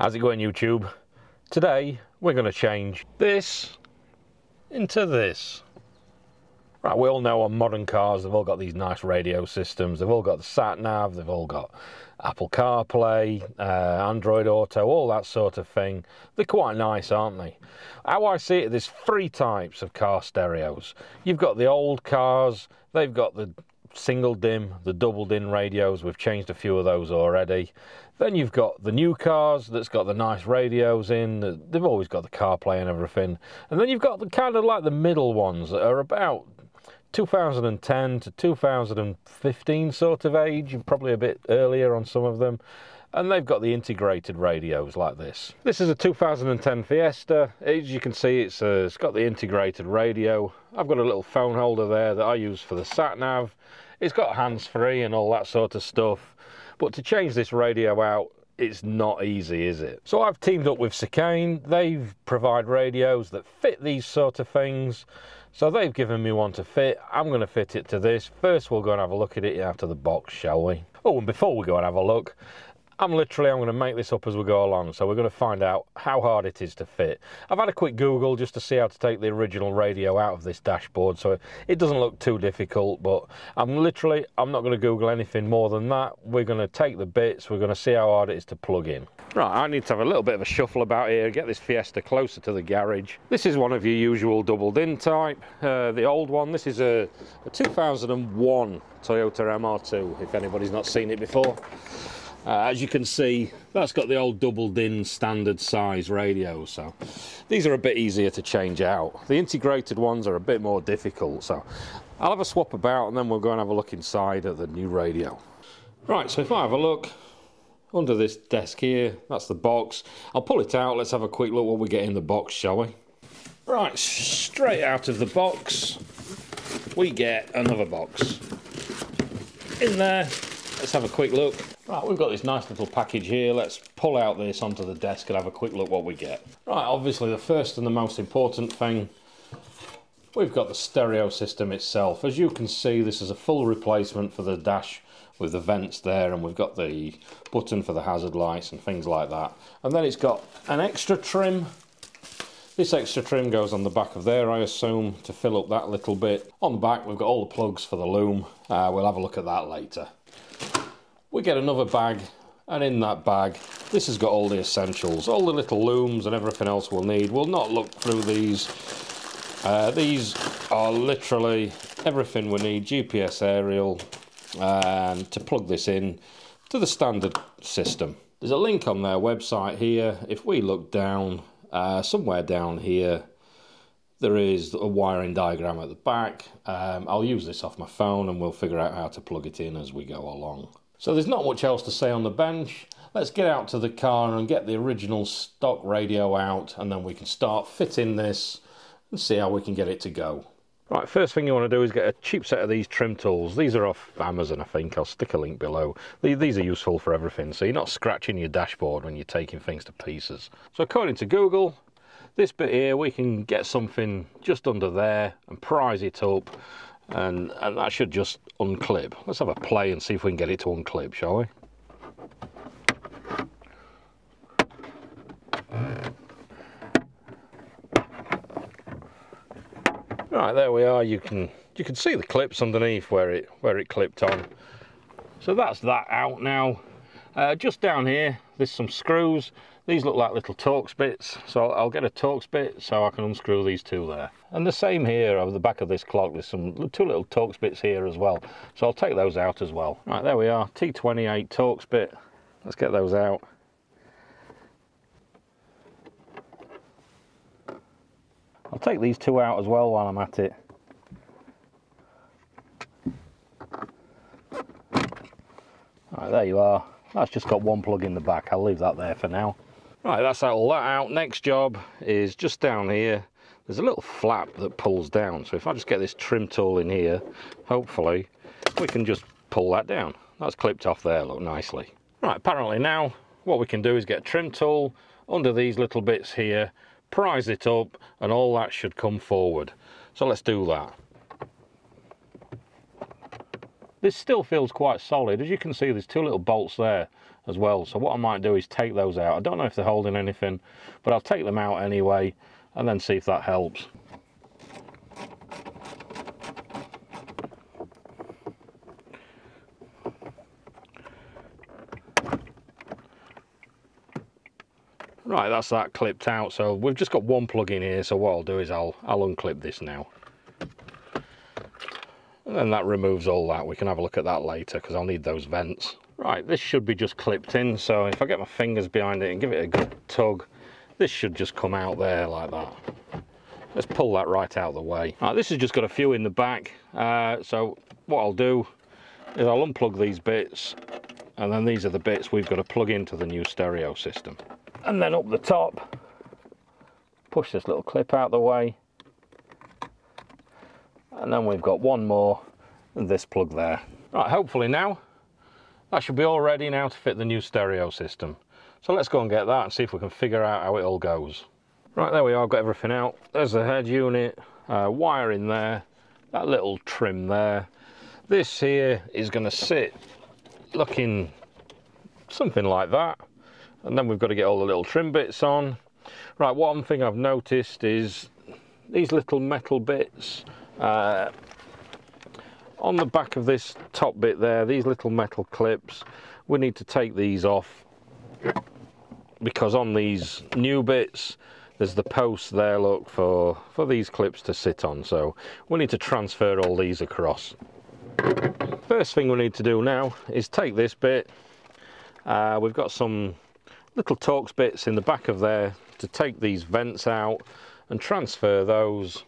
How's it going YouTube? Today we're going to change this into this. Right, we all know on modern cars they've all got these nice radio systems, they've all got the sat nav, they've all got Apple CarPlay, uh, Android Auto, all that sort of thing. They're quite nice, aren't they? How I see it, there's three types of car stereos. You've got the old cars, they've got the single DIN, the double DIN radios. We've changed a few of those already. Then you've got the new cars that's got the nice radios in. They've always got the CarPlay and everything. And then you've got the kind of like the middle ones that are about 2010 to 2015 sort of age, probably a bit earlier on some of them. And they've got the integrated radios like this. This is a 2010 Fiesta. As you can see, it's, uh, it's got the integrated radio. I've got a little phone holder there that I use for the sat nav. It's got hands-free and all that sort of stuff. But to change this radio out, it's not easy, is it? So I've teamed up with Seicane. They provide radios that fit these sort of things. So they've given me one to fit. I'm going to fit it to this. First, we'll go and have a look at it out of the box, shall we? Oh, and before we go and have a look, I'm literally, I'm going to make this up as we go along, so we're going to find out how hard it is to fit. I've had a quick Google just to see how to take the original radio out of this dashboard, so it doesn't look too difficult, but I'm literally, I'm not going to Google anything more than that. We're going to take the bits, we're going to see how hard it is to plug in. Right, I need to have a little bit of a shuffle about here, get this Fiesta closer to the garage. This is one of your usual double-din type, uh, the old one. This is a, a 2001 Toyota MR2, if anybody's not seen it before. Uh, as you can see, that's got the old double DIN standard size radio, so these are a bit easier to change out. The integrated ones are a bit more difficult, so I'll have a swap about and then we'll go and have a look inside at the new radio. Right, so if I have a look under this desk here, that's the box. I'll pull it out, let's have a quick look what we get in the box, shall we? Right, straight out of the box, we get another box. In there, let's have a quick look. Right, we've got this nice little package here. Let's pull out this onto the desk and have a quick look what we get. Right, obviously the first and the most important thing, we've got the stereo system itself. As you can see, this is a full replacement for the dash with the vents there and we've got the button for the hazard lights and things like that. And then it's got an extra trim this extra trim goes on the back of there, I assume, to fill up that little bit. On the back, we've got all the plugs for the loom. Uh, we'll have a look at that later we get another bag and in that bag this has got all the essentials all the little looms and everything else we'll need. We'll not look through these. Uh, these are literally everything we need GPS aerial and to plug this in to the standard system. There's a link on their website here. If we look down uh, somewhere down here there is a wiring diagram at the back. Um, I'll use this off my phone and we'll figure out how to plug it in as we go along so there's not much else to say on the bench. Let's get out to the car and get the original stock radio out and then we can start fitting this and see how we can get it to go. Right, first thing you want to do is get a cheap set of these trim tools. These are off Amazon, I think. I'll stick a link below. These are useful for everything, so you're not scratching your dashboard when you're taking things to pieces. So according to Google, this bit here, we can get something just under there and prise it up and, and that should just unclip. Let's have a play and see if we can get it to unclip, shall we? Right, there we are. You can you can see the clips underneath where it where it clipped on. So that's that out now. Uh, just down here, there's some screws. These look like little Torx bits, so I'll get a Torx bit so I can unscrew these two there. And the same here over the back of this clock, there's some two little Torx bits here as well. So I'll take those out as well. Right, there we are, T28 Torx bit. Let's get those out. I'll take these two out as well while I'm at it. Right, there you are. That's just got one plug in the back. I'll leave that there for now. Right, that's all that out. Next job is just down here. There's a little flap that pulls down. So if I just get this trim tool in here, hopefully we can just pull that down. That's clipped off there, look nicely. Right, apparently now what we can do is get a trim tool under these little bits here, prise it up, and all that should come forward. So let's do that. This still feels quite solid. As you can see, there's two little bolts there as well. So what I might do is take those out. I don't know if they're holding anything, but I'll take them out anyway and then see if that helps. Right, that's that clipped out. So we've just got one plug in here. So what I'll do is I'll, I'll unclip this now. And then that removes all that. We can have a look at that later because I'll need those vents. Right, this should be just clipped in. So if I get my fingers behind it and give it a good tug, this should just come out there like that. Let's pull that right out of the way. Right, this has just got a few in the back. Uh, so what I'll do is I'll unplug these bits and then these are the bits we've got to plug into the new stereo system and then up the top push this little clip out the way and then we've got one more this plug there. Right hopefully now that should be all ready now to fit the new stereo system. So let's go and get that and see if we can figure out how it all goes. Right there we are got everything out. There's the head unit uh, wire in there that little trim there. This here is going to sit looking something like that. And then we've got to get all the little trim bits on. Right one thing I've noticed is these little metal bits uh, on the back of this top bit there these little metal clips we need to take these off because on these new bits there's the posts there look for for these clips to sit on. So we need to transfer all these across. First thing we need to do now is take this bit. Uh, we've got some little Torx bits in the back of there to take these vents out and transfer those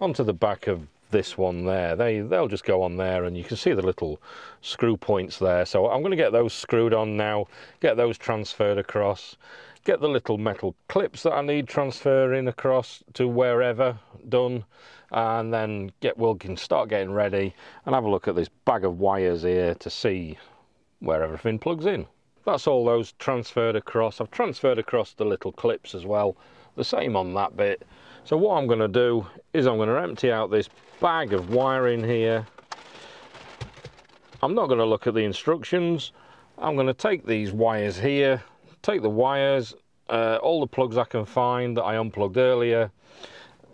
onto the back of this one there they they'll just go on there and you can see the little screw points there so I'm going to get those screwed on now get those transferred across get the little metal clips that I need transferring across to wherever done and then get Wilkin start getting ready and have a look at this bag of wires here to see where everything plugs in that's all those transferred across. I've transferred across the little clips as well, the same on that bit. So what I'm going to do is I'm going to empty out this bag of wiring here. I'm not going to look at the instructions. I'm going to take these wires here, take the wires, uh, all the plugs I can find that I unplugged earlier,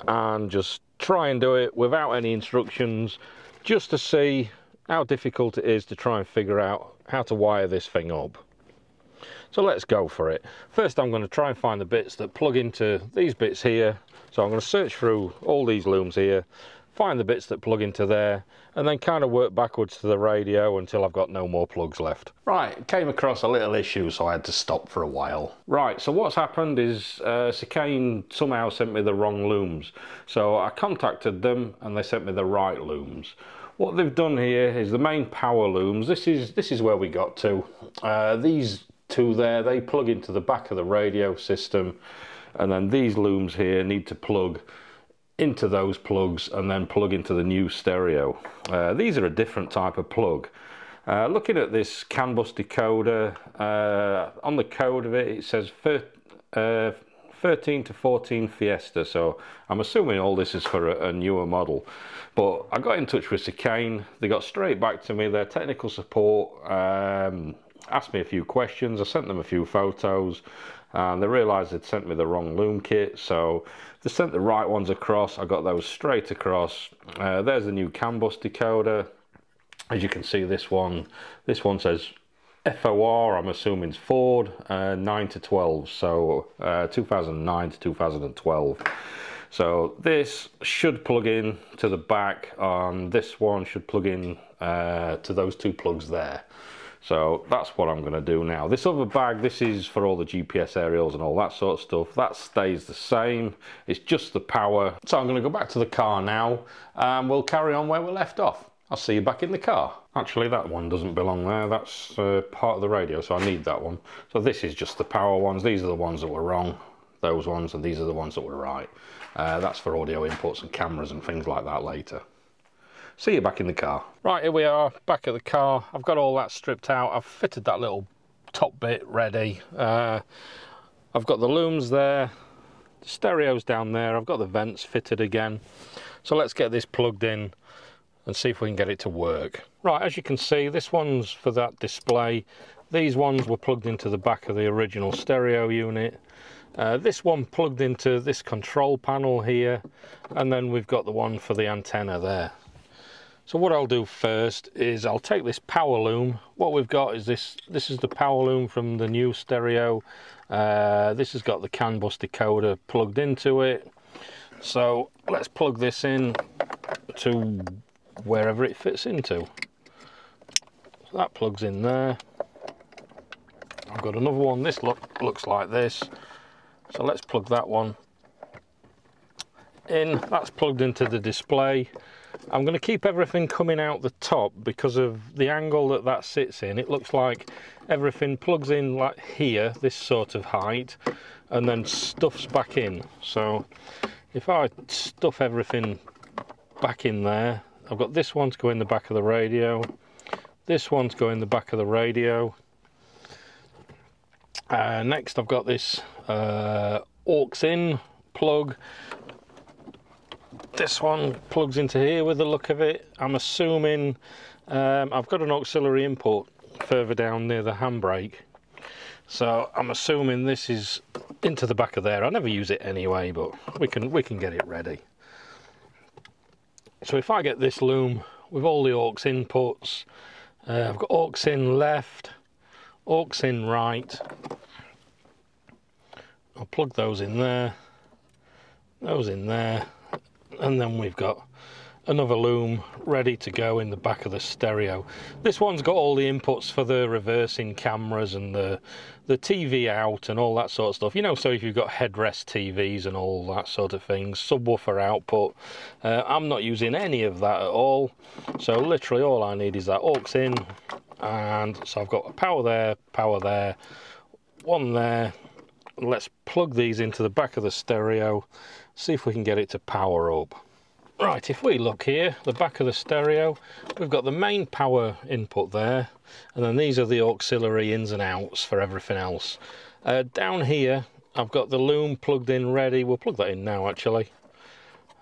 and just try and do it without any instructions, just to see how difficult it is to try and figure out how to wire this thing up. So let's go for it. First I'm going to try and find the bits that plug into these bits here. So I'm going to search through all these looms here, find the bits that plug into there, and then kind of work backwards to the radio until I've got no more plugs left. Right, came across a little issue so I had to stop for a while. Right, so what's happened is uh, somehow sent me the wrong looms. So I contacted them and they sent me the right looms what they've done here is the main power looms this is this is where we got to uh, these two there, they plug into the back of the radio system and then these looms here need to plug into those plugs and then plug into the new stereo. Uh, these are a different type of plug. Uh, looking at this CAN bus decoder, uh, on the code of it, it says uh, 13 to 14 Fiesta, so I'm assuming all this is for a, a newer model. But I got in touch with Seicane, they got straight back to me, their technical support um, asked me a few questions. I sent them a few photos and they realised they'd sent me the wrong loom kit. So they sent the right ones across. I got those straight across. Uh, there's the new CAN bus decoder. As you can see, this one, this one says FOR, I'm assuming it's Ford, uh, 9 to 12, so uh, 2009 to 2012. So this should plug in to the back, and this one should plug in uh, to those two plugs there. So that's what I'm going to do now. This other bag, this is for all the GPS aerials and all that sort of stuff. That stays the same. It's just the power. So I'm going to go back to the car now and we'll carry on where we left off. I'll see you back in the car. Actually, that one doesn't belong there. That's uh, part of the radio, so I need that one. So this is just the power ones. These are the ones that were wrong. Those ones, and these are the ones that were right. Uh, that's for audio inputs and cameras and things like that later see you back in the car. Right, here we are, back at the car. I've got all that stripped out. I've fitted that little top bit ready. Uh, I've got the looms there, the stereos down there. I've got the vents fitted again. So let's get this plugged in and see if we can get it to work. Right, as you can see, this one's for that display. These ones were plugged into the back of the original stereo unit. Uh, this one plugged into this control panel here, and then we've got the one for the antenna there. So what I'll do first is I'll take this power loom. What we've got is this, this is the power loom from the new stereo. Uh, this has got the CAN bus decoder plugged into it. So let's plug this in to wherever it fits into. So that plugs in there. I've got another one, this look, looks like this. So let's plug that one in. That's plugged into the display. I'm going to keep everything coming out the top because of the angle that that sits in. It looks like everything plugs in like here, this sort of height, and then stuffs back in. So if I stuff everything back in there, I've got this one to go in the back of the radio, this one to go in the back of the radio. Uh, next I've got this uh, aux in plug this one plugs into here with the look of it. I'm assuming um, I've got an auxiliary input further down near the handbrake. So I'm assuming this is into the back of there. I never use it anyway, but we can we can get it ready. So if I get this loom with all the aux inputs, uh, I've got aux in left, aux in right. I'll plug those in there, those in there, and then we've got another loom ready to go in the back of the stereo. This one's got all the inputs for the reversing cameras and the the TV out and all that sort of stuff. You know, so if you've got headrest TVs and all that sort of things, subwoofer output. Uh, I'm not using any of that at all. So literally all I need is that aux in and so I've got a power there, power there, one there. Let's plug these into the back of the stereo see if we can get it to power up. Right, if we look here, the back of the stereo, we've got the main power input there, and then these are the auxiliary ins and outs for everything else. Uh, down here, I've got the loom plugged in ready. We'll plug that in now, actually.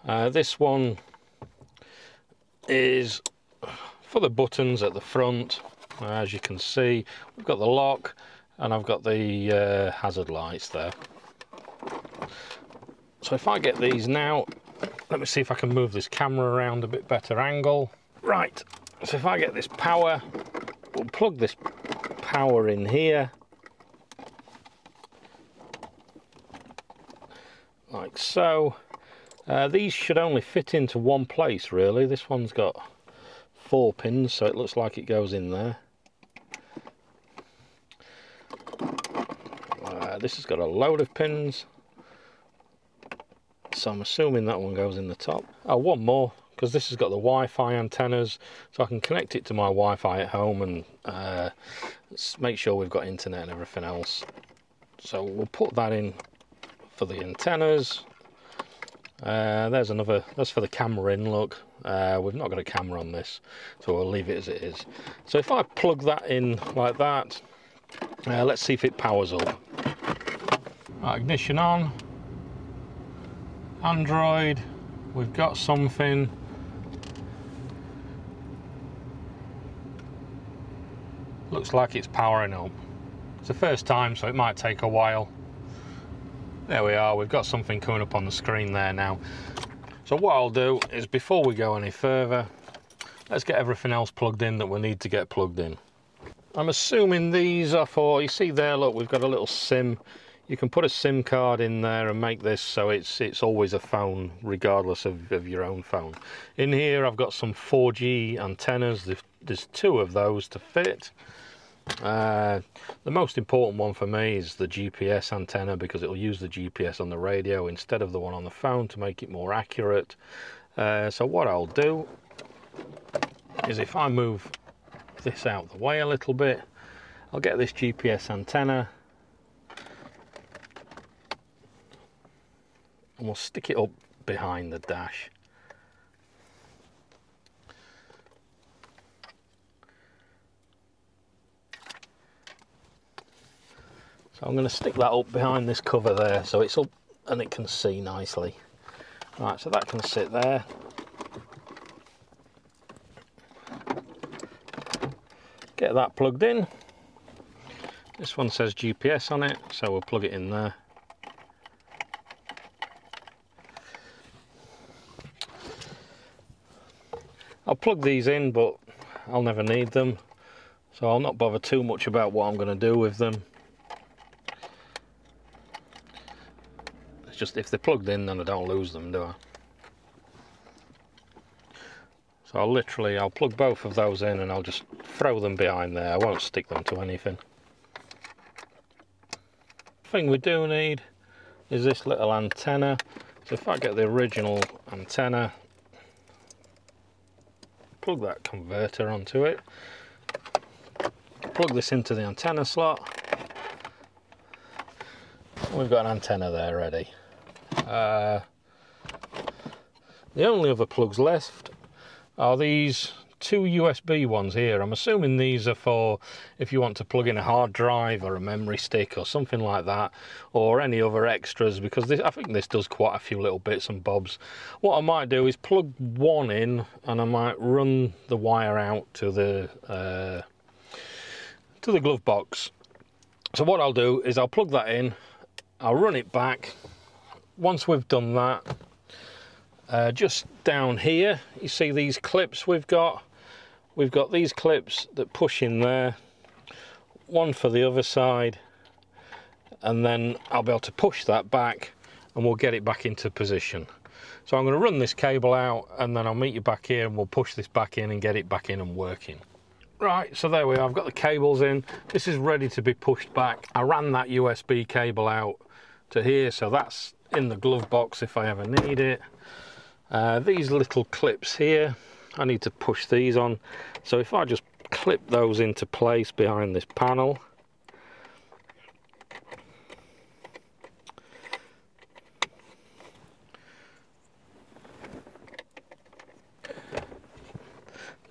Uh, this one is for the buttons at the front. As you can see, we've got the lock, and I've got the uh, hazard lights there. So if I get these now, let me see if I can move this camera around a bit better angle. Right, so if I get this power, we'll plug this power in here. Like so. Uh, these should only fit into one place really. This one's got four pins, so it looks like it goes in there. Uh, this has got a load of pins so I'm assuming that one goes in the top. Oh, one more, because this has got the Wi-Fi antennas, so I can connect it to my Wi-Fi at home and uh, make sure we've got internet and everything else. So we'll put that in for the antennas. Uh, there's another, that's for the camera in, look. Uh, we've not got a camera on this, so we'll leave it as it is. So if I plug that in like that, uh, let's see if it powers up. Right, ignition on. Android, we've got something. Looks like it's powering up. It's the first time, so it might take a while. There we are, we've got something coming up on the screen there now. So what I'll do is before we go any further, let's get everything else plugged in that we need to get plugged in. I'm assuming these are for, you see there, look, we've got a little SIM you can put a SIM card in there and make this so it's it's always a phone regardless of, of your own phone. In here I've got some 4G antennas, there's two of those to fit. Uh, the most important one for me is the GPS antenna because it'll use the GPS on the radio instead of the one on the phone to make it more accurate. Uh, so what I'll do is if I move this out the way a little bit, I'll get this GPS antenna and we'll stick it up behind the dash. So I'm going to stick that up behind this cover there so it's up and it can see nicely. Right, so that can sit there. Get that plugged in. This one says GPS on it, so we'll plug it in there. Plug these in, but I'll never need them. So I'll not bother too much about what I'm going to do with them. It's just if they're plugged in, then I don't lose them, do I? So I'll literally, I'll plug both of those in and I'll just throw them behind there. I won't stick them to anything. Thing we do need is this little antenna. So if I get the original antenna, plug that converter onto it, plug this into the antenna slot. We've got an antenna there ready. Uh, the only other plugs left are these two USB ones here. I'm assuming these are for if you want to plug in a hard drive or a memory stick or something like that, or any other extras, because this, I think this does quite a few little bits and bobs. What I might do is plug one in and I might run the wire out to the uh, to the glove box. So what I'll do is I'll plug that in, I'll run it back. Once we've done that, uh, just down here, you see these clips we've got. We've got these clips that push in there, one for the other side, and then I'll be able to push that back and we'll get it back into position. So I'm going to run this cable out and then I'll meet you back here and we'll push this back in and get it back in and working. Right, so there we are, I've got the cables in. This is ready to be pushed back. I ran that USB cable out to here, so that's in the glove box if I ever need it. Uh, these little clips here, I need to push these on. So if I just clip those into place behind this panel,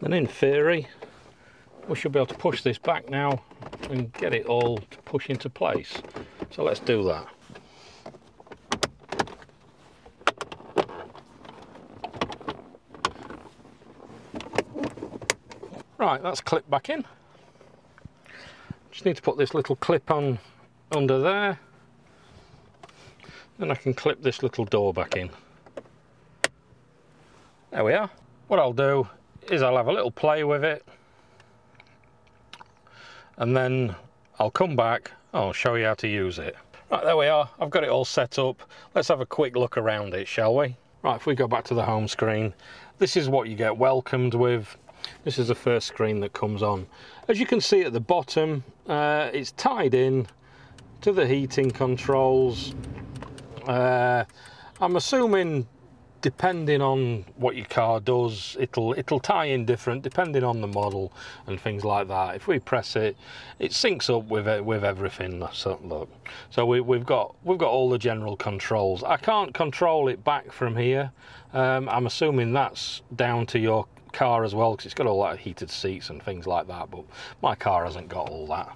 then in theory we should be able to push this back now and get it all to push into place. So let's do that. Right, that's clipped back in. Just need to put this little clip on under there. Then I can clip this little door back in. There we are. What I'll do is I'll have a little play with it. And then I'll come back, I'll show you how to use it. Right, there we are. I've got it all set up. Let's have a quick look around it, shall we? Right, if we go back to the home screen, this is what you get welcomed with. This is the first screen that comes on. As you can see at the bottom, uh, it's tied in to the heating controls. Uh, I'm assuming depending on what your car does it'll it'll tie in different depending on the model and things like that if we press it it syncs up with it with everything so look so we, we've got we've got all the general controls i can't control it back from here um, i'm assuming that's down to your car as well because it's got all that heated seats and things like that but my car hasn't got all that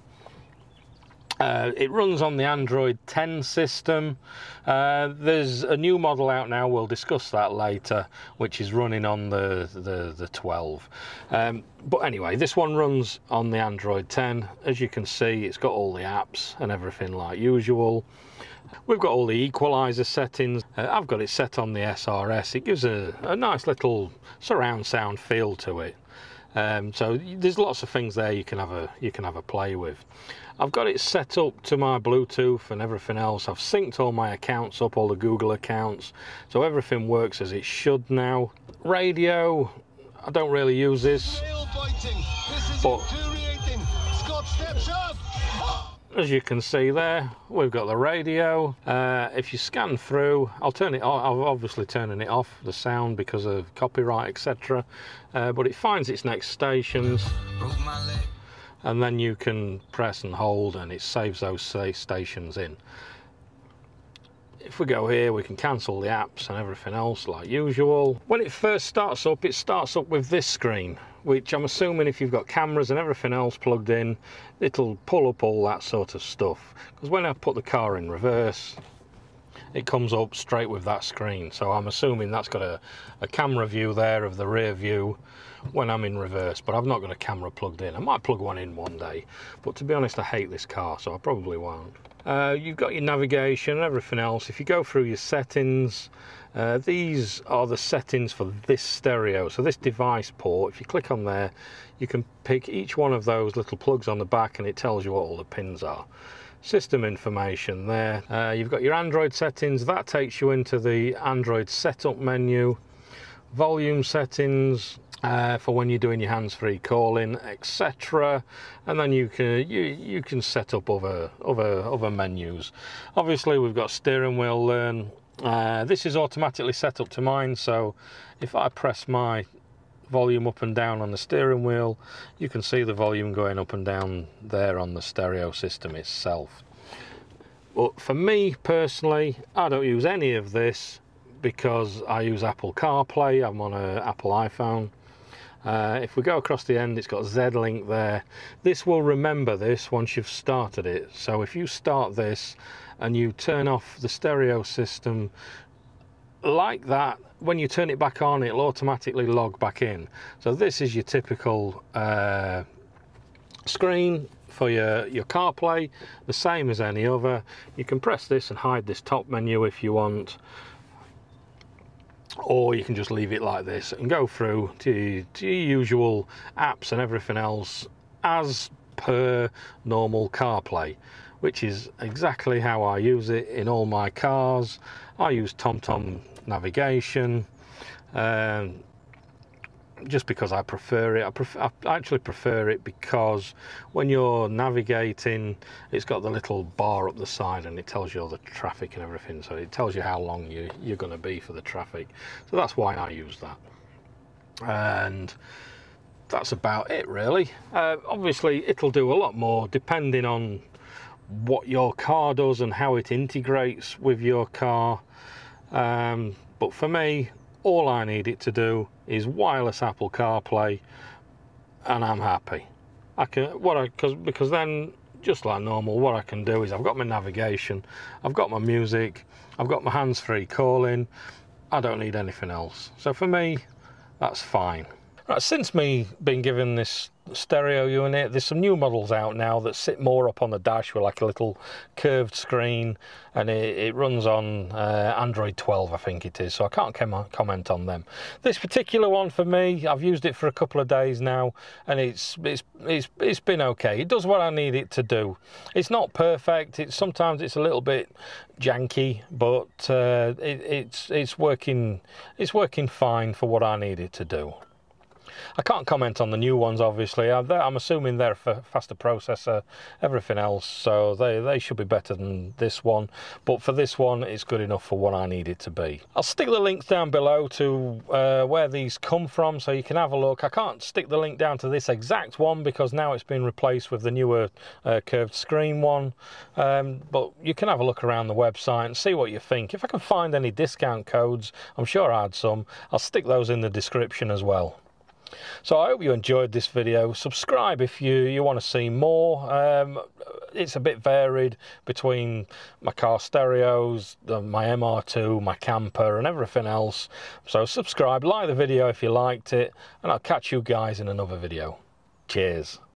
uh, it runs on the Android 10 system. Uh, there's a new model out now, we'll discuss that later, which is running on the, the, the 12. Um, but anyway, this one runs on the Android 10. As you can see, it's got all the apps and everything like usual. We've got all the equalizer settings. Uh, I've got it set on the SRS. It gives a, a nice little surround sound feel to it. Um, so there's lots of things there you can have a you can have a play with. I've got it set up to my Bluetooth and everything else. I've synced all my accounts up, all the Google accounts, so everything works as it should now. Radio, I don't really use this, but as you can see there we've got the radio. Uh, if you scan through I'll turn it off I'm obviously turning it off the sound because of copyright etc uh, but it finds its next stations. And then you can press and hold and it saves those stations in. If we go here we can cancel the apps and everything else like usual. When it first starts up it starts up with this screen which I'm assuming if you've got cameras and everything else plugged in it'll pull up all that sort of stuff because when I put the car in reverse it comes up straight with that screen. So I'm assuming that's got a, a camera view there of the rear view when I'm in reverse, but I've not got a camera plugged in. I might plug one in one day, but to be honest, I hate this car, so I probably won't. Uh, you've got your navigation and everything else. If you go through your settings, uh, these are the settings for this stereo. So this device port, if you click on there, you can pick each one of those little plugs on the back and it tells you what all the pins are. System information there. Uh, you've got your Android settings. That takes you into the Android setup menu. Volume settings, uh, for when you're doing your hands-free calling, etc. And then you can you you can set up other other other menus. Obviously, we've got steering wheel learn. Uh, this is automatically set up to mine, so if I press my volume up and down on the steering wheel, you can see the volume going up and down there on the stereo system itself. But for me personally, I don't use any of this because I use Apple CarPlay. I'm on an Apple iPhone. Uh, if we go across the end, it's got Z-Link there. This will remember this once you've started it. So if you start this and you turn off the stereo system like that, when you turn it back on, it'll automatically log back in. So this is your typical uh, screen for your, your CarPlay, the same as any other. You can press this and hide this top menu if you want or you can just leave it like this and go through to, to your usual apps and everything else as per normal CarPlay which is exactly how I use it in all my cars. I use TomTom navigation um, just because I prefer it. I, I, actually prefer it because when you're navigating, it's got the little bar up the side and it tells you all the traffic and everything. So it tells you how long you, you're going to be for the traffic. So that's why I use that. And that's about it really. Uh, obviously it'll do a lot more depending on what your car does and how it integrates with your car. Um, but for me, all I need it to do is wireless Apple CarPlay and I'm happy. I can what I because because then just like normal what I can do is I've got my navigation, I've got my music, I've got my hands-free calling. I don't need anything else. So for me, that's fine. Right, since me being given this stereo unit. There's some new models out now that sit more up on the dash with like a little curved screen and it, it runs on uh, Android 12 I think it is so I can't com comment on them. This particular one for me I've used it for a couple of days now and it's it's it's, it's been okay. It does what I need it to do. It's not perfect. It's sometimes it's a little bit janky but uh, it, it's it's working it's working fine for what I need it to do. I can't comment on the new ones, obviously. I'm assuming they're a faster processor, everything else, so they, they should be better than this one. But for this one, it's good enough for what I need it to be. I'll stick the links down below to uh, where these come from, so you can have a look. I can't stick the link down to this exact one because now it's been replaced with the newer uh, curved screen one. Um, but you can have a look around the website and see what you think. If I can find any discount codes, I'm sure I had some. I'll stick those in the description as well. So I hope you enjoyed this video. Subscribe if you, you want to see more. Um, it's a bit varied between my car stereos, the, my MR2, my camper and everything else. So subscribe, like the video if you liked it, and I'll catch you guys in another video. Cheers.